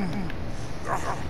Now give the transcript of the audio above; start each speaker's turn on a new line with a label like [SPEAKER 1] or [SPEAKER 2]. [SPEAKER 1] Mm. hmm